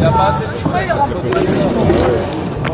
La base est